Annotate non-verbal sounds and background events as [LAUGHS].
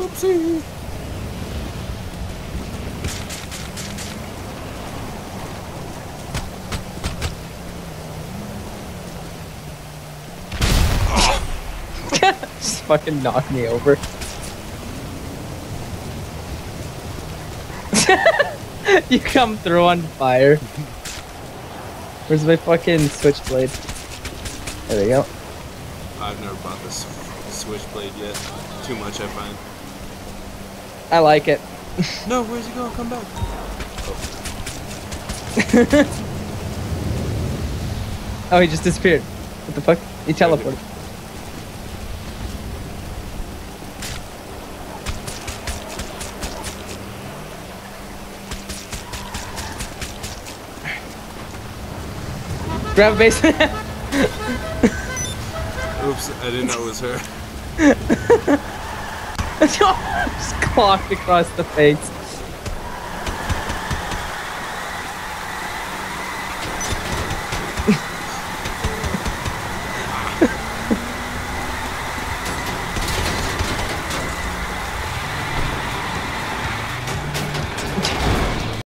Oopsie. [LAUGHS] Just fucking knock me over. [LAUGHS] you come through on fire. Where's my fucking switchblade? There we go. I've never bought this switchblade yet. Too much, I find. I like it. No, where's he going? Come back. Oh, he just disappeared. What the fuck? He teleported. Grab a base. [LAUGHS] Oops, I didn't know it was her. [LAUGHS] Just clocked across the face. [LAUGHS]